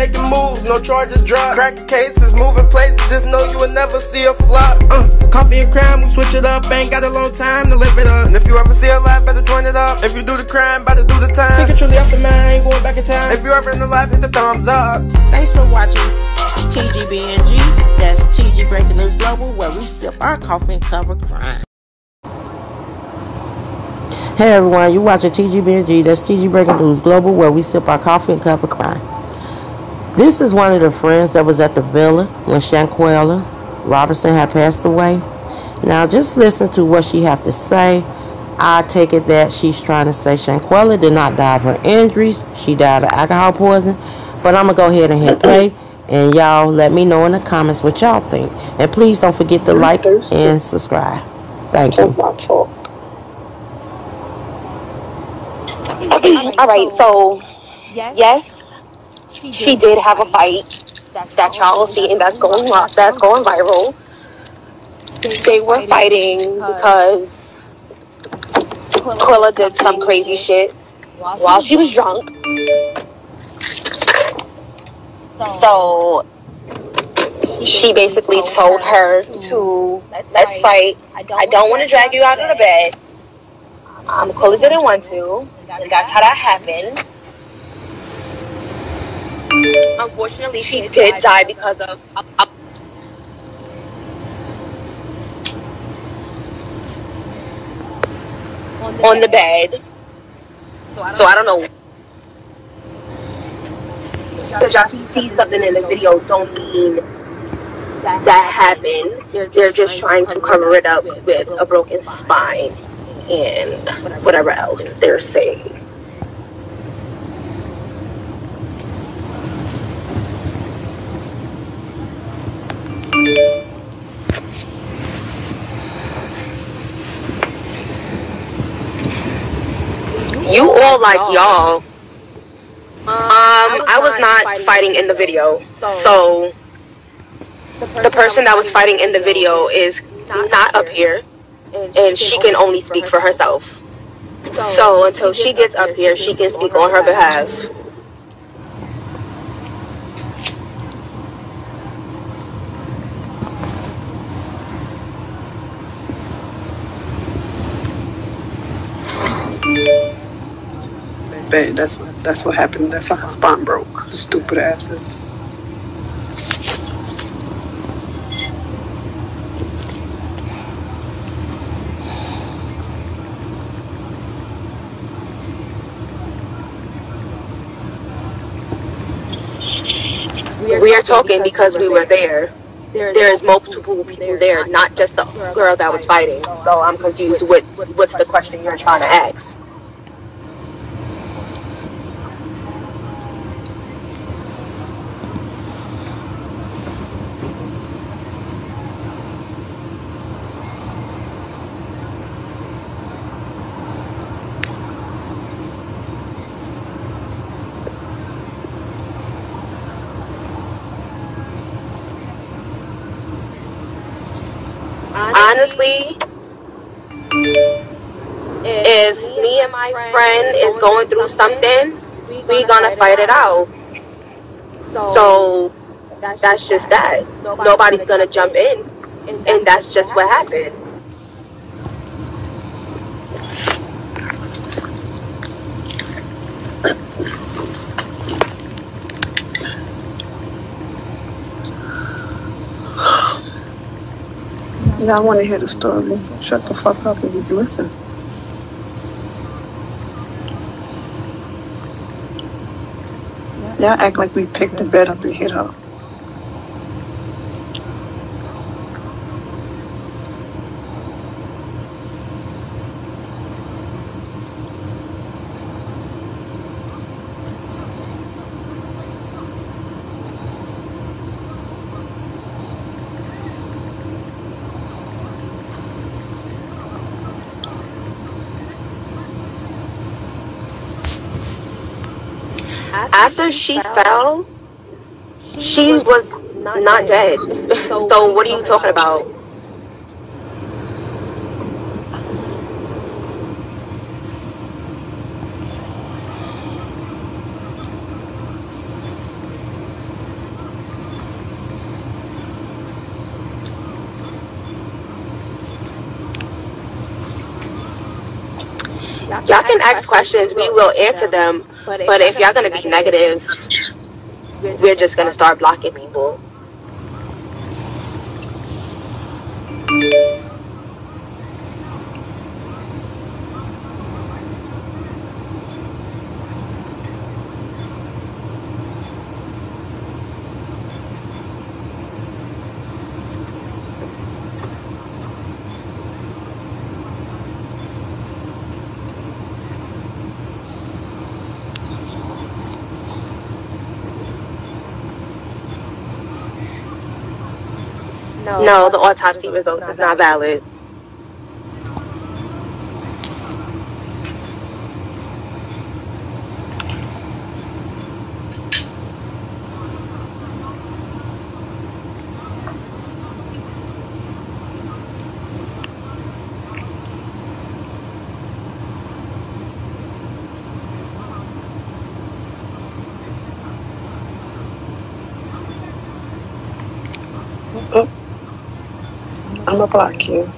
making moves, no charges drop. Cracking cases, moving places, just know you will never see a flop. Uh, coffee and crime, we switch it up. Ain't got a long time to live it up. And if you ever see a life, better join it up. If you do the crime, better do the time. Thinking truly off the mind, ain't going back in time. If you ever in the life, hit the thumbs up. Thanks for watching TGBNG. That's TG Breaking News Global, where we sip our coffee and cover crime. Hey everyone, you watching TGBNG. That's TG Breaking News Global, where we sip our coffee and cup of crime. This is one of the friends that was at the villa when Shanquella Robinson had passed away. Now, just listen to what she have to say. I take it that she's trying to say Shanquella did not die of her injuries. She died of alcohol poisoning. But I'm going to go ahead and hit play. And y'all let me know in the comments what y'all think. And please don't forget to like and subscribe. Thank you. All right, so yes, he did have a fight that y'all see, and that's going that's going viral. They were fighting because Quilla did some crazy shit while she was drunk. So she basically told her to let's fight. I don't want to drag you out of the bed. Um, Quilla didn't want to, and that's how that happened. Unfortunately, she did die because of. On the bed. So I don't know. Because y'all see something in the video don't mean that happened. They're just trying to cover it up with a broken spine and whatever else they're saying. You all like y'all. Um, I was not fighting in the video, so the person that was fighting in the video is not up here and she can only speak for herself. So until she gets up here, she can speak on her behalf. Bad. That's what that's what happened. That's how her spine broke. Stupid asses. We are talking because we were there. There's multiple people there, not just the girl that was fighting. So I'm confused with what's the question you're trying to ask. Honestly, if me and my friend is going through something, we gonna fight it out. So that's just that. Nobody's gonna jump in, and that's just what happened. Yeah, I want to hear the story. Shut the fuck up and just listen. Yeah, act like we picked the bed up and hit her. after she fell, she was not dead. So what are you talking about? Y'all can ask questions. We will answer them. But if y'all gonna be negative, we're just gonna start blocking people. No, the autopsy results is not valid. I'm gonna block you.